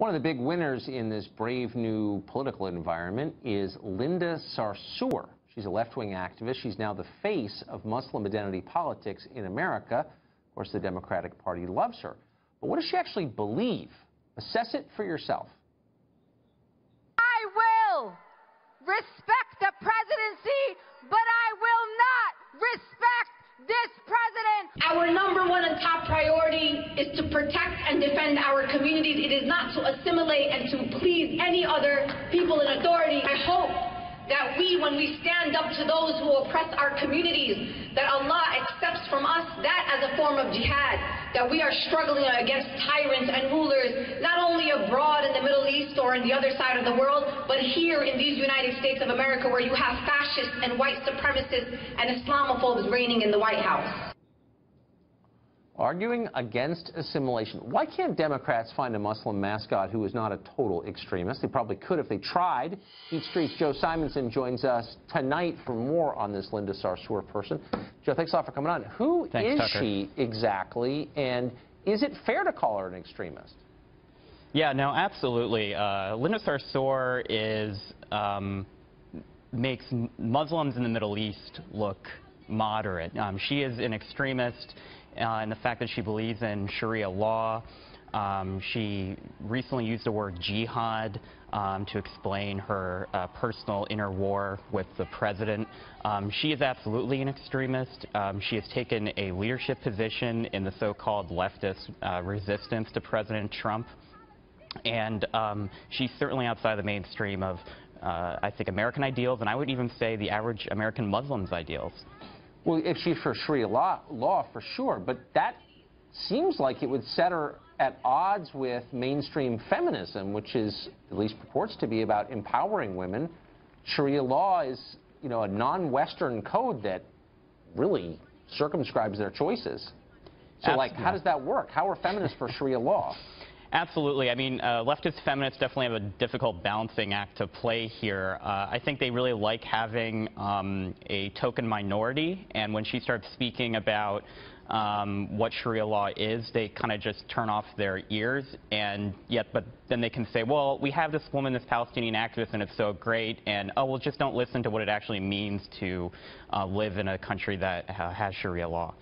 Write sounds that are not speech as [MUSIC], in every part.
One of the big winners in this brave new political environment is Linda Sarsour. She's a left-wing activist. She's now the face of Muslim identity politics in America. Of course, the Democratic Party loves her. But what does she actually believe? Assess it for yourself. I will respect the presidency, but I will not respect this president. Our number one and top priority is to protect and defend our communities. It is not to assimilate and to please any other people in authority. I hope that we, when we stand up to those who oppress our communities, that Allah accepts from us that as a form of jihad, that we are struggling against tyrants and rulers, not only abroad in the Middle East or in the other side of the world, but here in these United States of America where you have fascists and white supremacists and Islamophobes reigning in the White House arguing against assimilation. Why can't Democrats find a Muslim mascot who is not a total extremist? They probably could if they tried. Eat Street's Joe Simonson joins us tonight for more on this Linda Sarsour person. Joe, thanks a lot for coming on. Who thanks, is Tucker. she exactly, and is it fair to call her an extremist? Yeah, no, absolutely. Uh, Linda Sarsour is um, makes Muslims in the Middle East look moderate. Um, she is an extremist uh, in the fact that she believes in Sharia law. Um, she recently used the word jihad um, to explain her uh, personal inner war with the president. Um, she is absolutely an extremist. Um, she has taken a leadership position in the so-called leftist uh, resistance to President Trump. And um, she's certainly outside the mainstream of, uh, I think, American ideals, and I would even say the average American Muslim's ideals. Well, if she's for Sharia law, law, for sure, but that seems like it would set her at odds with mainstream feminism, which is, at least purports to be about empowering women. Sharia law is, you know, a non-Western code that really circumscribes their choices. So, like, how does that work? How are feminists for Sharia law? [LAUGHS] Absolutely. I mean, uh, leftist feminists definitely have a difficult balancing act to play here. Uh, I think they really like having um, a token minority, and when she starts speaking about um, what Sharia law is, they kind of just turn off their ears, and yet, but then they can say, well, we have this woman, this Palestinian activist, and it's so great, and oh, well, just don't listen to what it actually means to uh, live in a country that uh, has Sharia law.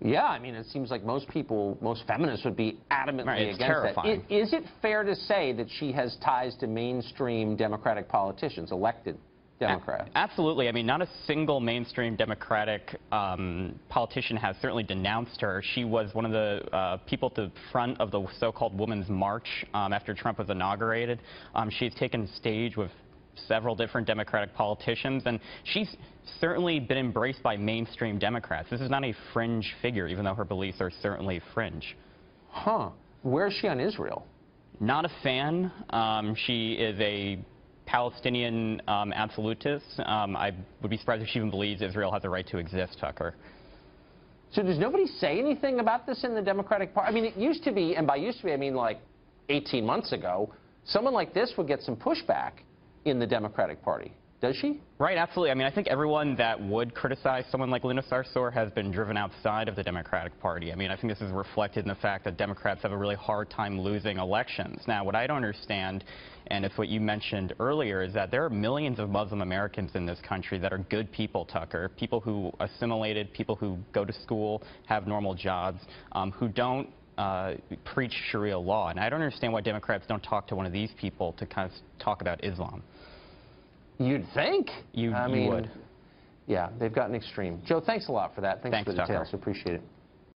Yeah, I mean, it seems like most people, most feminists would be adamantly right, against terrifying. that. Is it fair to say that she has ties to mainstream Democratic politicians, elected Democrats? A absolutely. I mean, not a single mainstream Democratic um, politician has certainly denounced her. She was one of the uh, people at the front of the so-called Women's March um, after Trump was inaugurated. Um, she's taken stage with several different Democratic politicians, and she's certainly been embraced by mainstream Democrats. This is not a fringe figure, even though her beliefs are certainly fringe. Huh. Where is she on Israel? Not a fan. Um, she is a Palestinian um, absolutist. Um, I would be surprised if she even believes Israel has a right to exist, Tucker. So does nobody say anything about this in the Democratic Party? I mean, it used to be, and by used to be, I mean like 18 months ago, someone like this would get some pushback in the Democratic Party. Does she? Right, absolutely. I mean, I think everyone that would criticize someone like Linda Sarsour has been driven outside of the Democratic Party. I mean, I think this is reflected in the fact that Democrats have a really hard time losing elections. Now, what I don't understand, and it's what you mentioned earlier, is that there are millions of Muslim Americans in this country that are good people, Tucker, people who assimilated, people who go to school, have normal jobs, um, who don't uh, preach Sharia law. And I don't understand why Democrats don't talk to one of these people to kind of talk about Islam. You'd think. You, I you mean, would. Yeah, they've gotten extreme. Joe, thanks a lot for that. Thanks, Thanks for the details. Tucker. Appreciate it.